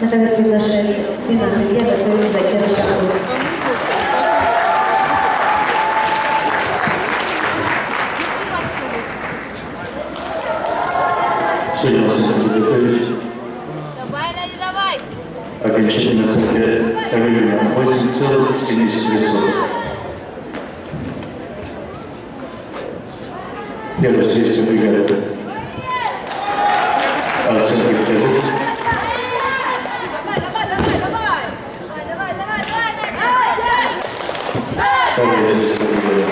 Наконец приглашается финальный Ева Тоюза Киржаку. Сегодня вас подготовить Давай, Надя, давай! окончательно цифре Равилина 8,70. Первая встреча бригады. Встреча бригады.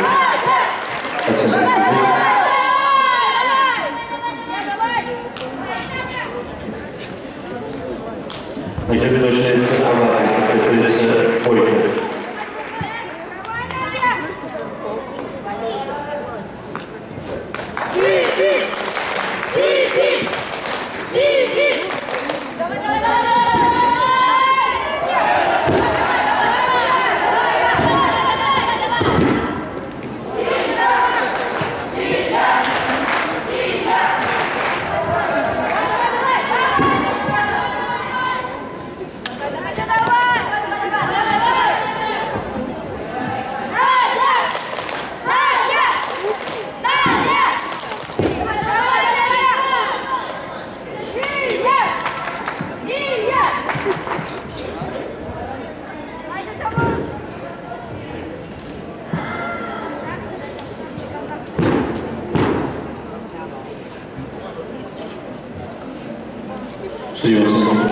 Оценка вперед. Найприведочная информация, которая 对，我是。